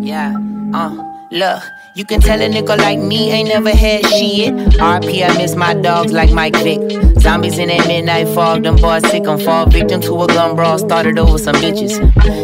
Yeah, uh, look. You can tell a nigga like me ain't never had shit. RP, I miss my dogs like Mike Vick. Zombies in that midnight fog, them boys sick and fall victim to a gun brawl, started over some bitches.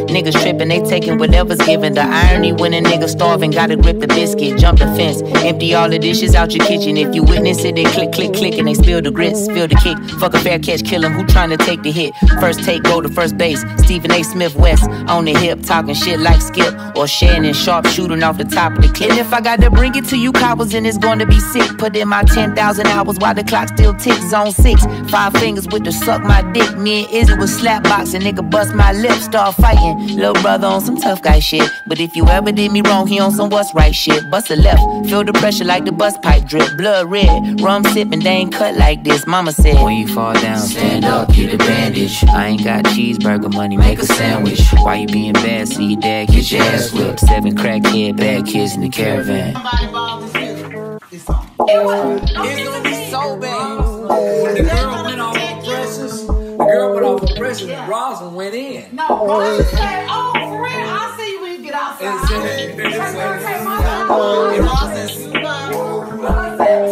Niggas tripping, they taking whatever's given. The irony when a nigga starving, gotta grip the biscuit, jump the fence, empty all the dishes out your kitchen. If you witness it, they click, click, click, and they spill the grits, spill the kick. Fuck a fair catch, kill him, who trying to take the hit? First take, go to first base. Stephen A. Smith West on the hip, talking shit like Skip or Shannon Sharpe shooting off the top And if I got to bring it to you coppers and it's gonna be sick. Put in my 10,000 hours while the clock still ticks on six. Five fingers with the suck my dick. Me and Izzy was slapboxing, nigga bust my lip, start fighting. Little brother on some tough guy shit. But if you ever did me wrong, he on some what's right shit. Bust a left, feel the pressure like the bus pipe drip. Blood red, rum sipping, they ain't cut like this. Mama said, When you fall down, stand up, get a bandage. I ain't got cheeseburger money, make a sandwich. Why you being bad? See your dad get your ass whipped. Seven crackhead bad kids in the caravan. It's gonna be so bad. The girl went off of Precious. The girl went off Rosin went in. No, said, oh, for real, I'll see you when you get outside.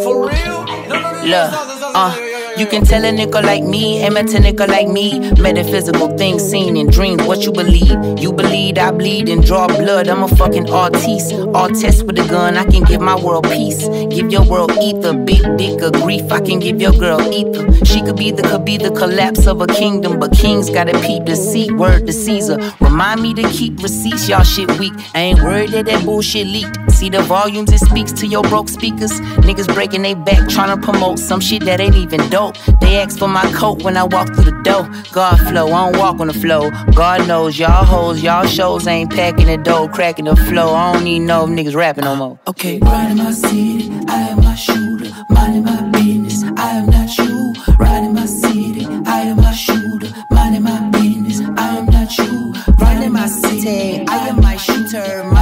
For real? No, no, no. Look, uh. You can tell a nigga like me, aim at a nigga like me. Metaphysical things seen in dreams, what you believe. You believe I bleed and draw blood. I'm a fucking artiste. Artist with a gun, I can give my world peace. Give your world ether, big dick of grief. I can give your girl ether. She could be the could be the collapse of a kingdom, but kings gotta peep the seat. Word to Caesar. Remind me to keep receipts, y'all shit weak. I ain't worried that that bullshit leaked. See the volumes it speaks to your broke speakers. Niggas breaking they back trying to promote some shit that ain't even dope. They ask for my coat when I walk through the door. God flow, I don't walk on the flow. God knows y'all hoes, y'all shows ain't packing the dough, cracking the flow. I don't need no niggas rapping no more. Okay, riding my city, I am my shooter. Minding my business, I am not you. Riding my city, I am my shooter. Minding my business, I am not you. Riding my city, I am my shooter.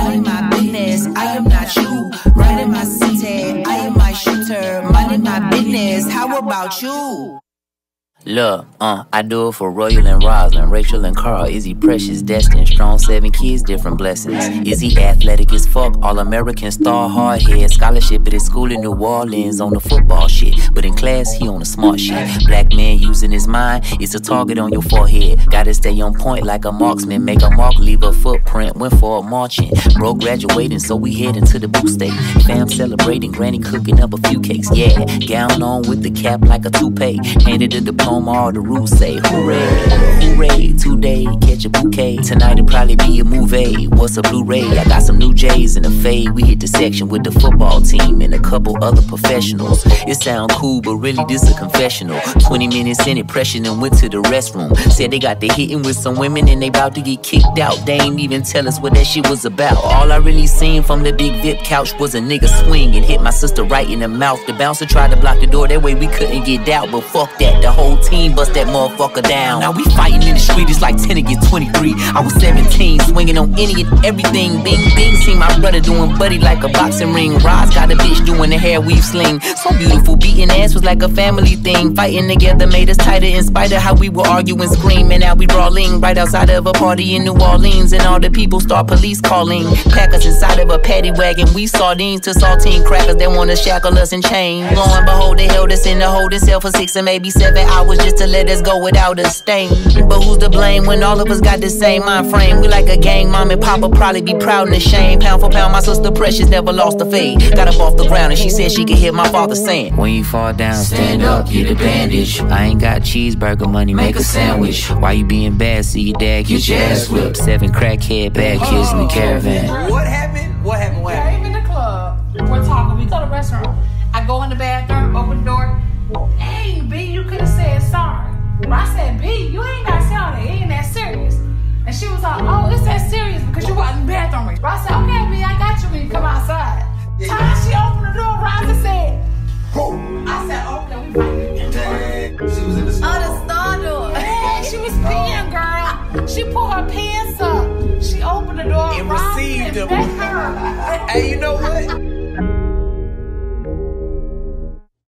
About you? Look, uh, I do it for Royal and Roslyn, Rachel and Carl, Izzy Precious, Destin, strong seven kids, different blessings. Izzy athletic as fuck, all American star, hard head, scholarship at his school in New Orleans on the football shit. But in class, he on the smart shit. Black man using his mind, it's a target on your forehead. Gotta stay on point like a marksman, make a mark, leave a footprint, went for a marching. Bro graduating, so we head into the booth state. Fam celebrating, granny cooking up a few cakes, yeah. Gown on with the cap like a toupee, handed the diploma home, all the rules say hooray, hooray. Today, catch a bouquet. Tonight it'll probably be a movie. What's a Blu-ray? I got some new J's in the fade. We hit the section with the football team and a couple other professionals. It sound cool, but really this a confessional. 20 minutes in it, pressure and went to the restroom. Said they got the hitting with some women and they about to get kicked out. They ain't even tell us what that shit was about. All I really seen from the big VIP couch was a nigga swing and hit my sister right in the mouth. The bouncer tried to block the door, that way we couldn't get out. But fuck that, the whole team bust that motherfucker down. Now we fighting in the street, it's like 10 against 23. I was 17, swinging on any and everything. Bing, bing, see my brother doing buddy like a boxing ring. Roz got a bitch doing the hair weave sling. So beautiful, beating ass was like a family thing. Fighting together made us tighter in spite of how we were arguing, screaming. Now we brawling right outside of a party in New Orleans. And all the people start police calling. Pack us inside of a paddy wagon. We sardines to saltine crackers that wanna shackle us in chains. Lo and behold, they held us in the holding cell for six or maybe seven hours just to let us go without a stain. But who's to blame when all of us got the same mind frame? We like a gang, mom and papa probably be proud and ashamed. Pound for pound, my sister Precious never lost a fade. Got up off the ground and she said she could hear my father saying, When you fall down, stand up, get a bandage. I ain't got cheeseburger money, make a sandwich. Why you being bad? See your dad get your ass whipped. Seven crackhead bad oh. kids in the caravan. What happened? What happened? What happened? Came in the club. We're talking. We go to the restaurant. I go in the bathroom, open the door. Hey, B, you could have said sorry. But I said, B, you ain't got to say all that. It ain't that serious. And she was like, oh, it's that serious because you wasn't in the bathroom. But I said, okay, B, I got you when you come outside. Time she opened the door, Rosa said, I said, oh, okay, we might She was in the store. Oh, the star door. Yeah, she was peeing, girl. She pulled her pants up. She opened the door. And Rosa received said, them. Hey, you know what?